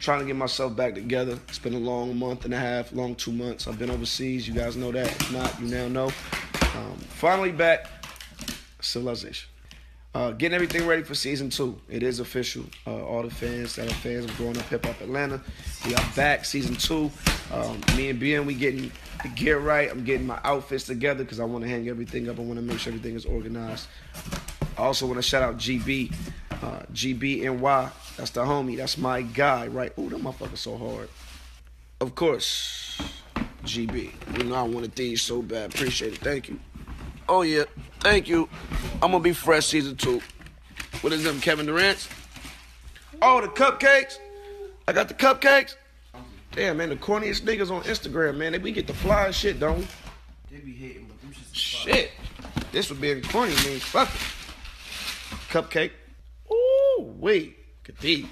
trying to get myself back together. It's been a long month and a half, long two months. I've been overseas. You guys know that. If not, you now know. Um, finally back. Civilization. Uh, getting everything ready for season two. It is official. Uh, all the fans that are fans of Growing Up Hip Hop Atlanta, we are back. Season two. Um, me and Ben, we getting the gear right. I'm getting my outfits together because I want to hang everything up. I want to make sure everything is organized. I also want to shout out GB, uh, GBNY. That's the homie. That's my guy, right? Ooh, that motherfucker so hard. Of course, GB. You know I wanted these so bad. Appreciate it. Thank you. Oh yeah, thank you. I'm gonna be fresh season two. What is them, Kevin Durant's? Oh, the cupcakes. I got the cupcakes. Damn, man, the corniest niggas on Instagram, man. They we get the fly shit, don't we? They be hating, but them Shit. This would be corny, man. Fuck it. Cupcake. Woo wait, look at these.